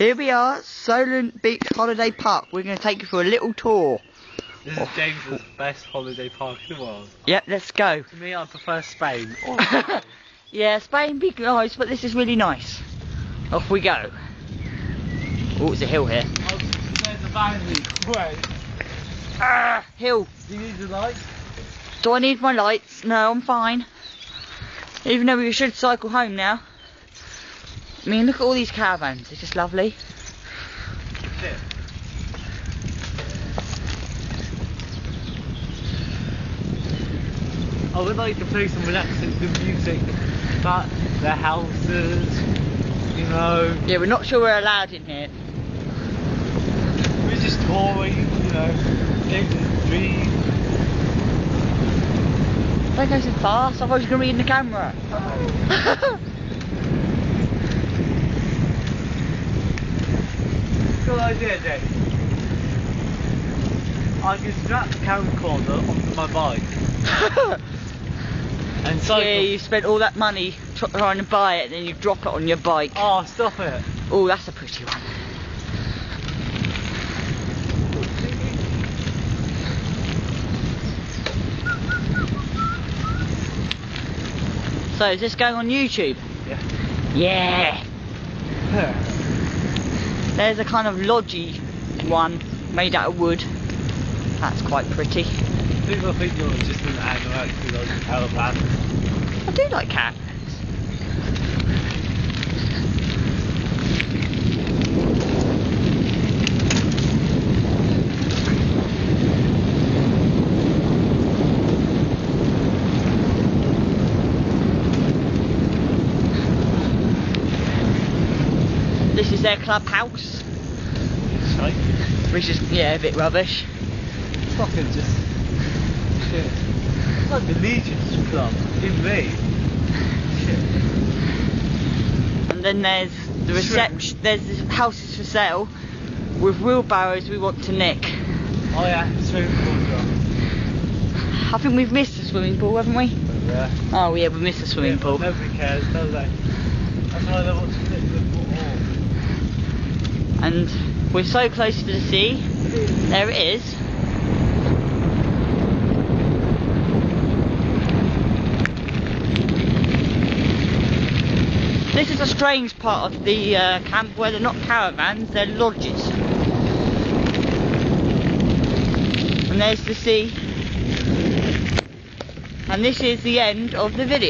Here we are, Solent Beach Holiday Park. We're going to take you for a little tour. This is James's best holiday park in the world. Yep, let's go. To me, I prefer Spain. yeah, Spain big nice, but this is really nice. Off we go. Oh, it's a hill here. Oh, there's a. Wait, Ah, hill. do you need the lights? Do I need my lights? No, I'm fine. Even though we should cycle home now. I mean, look at all these caravans. It's just lovely. I would like to play some relaxing good music, but the houses, you know, Yeah, we're not sure we're allowed in here. we're just touring, you know, living the dream. Don't go so fast, otherwise you're going to be in the camera. Good idea, Jake. I can strap the camcorder onto my bike and cycle. yeah, you spent all that money trying to buy it, and then you drop it on your bike. Oh, stop it. Oh, that's a pretty one. So is this going on YouTube? Yeah. Yeah. There's a kind of lodgy one made out of wood. That's quite pretty. People think you're just an anorexic like a caravan. I do like caravans. This is their clubhouse, Shite. which is, yeah, a bit rubbish. Fucking just shit. It's like the Legion's Club in me. Shit. And then there's the reception, there's the houses for sale with wheelbarrows we want to nick. Oh yeah, swimming pool well. I think we've missed the swimming pool, haven't we? Yeah. Oh yeah, we missed the swimming Yeah, pool. Nobody cares, do they? That's why they want to. And we're so close to the sea. There it is. This is a strange part of the uh, camp where they're not caravans, they're lodges. And there's the sea. And this is the end of the video.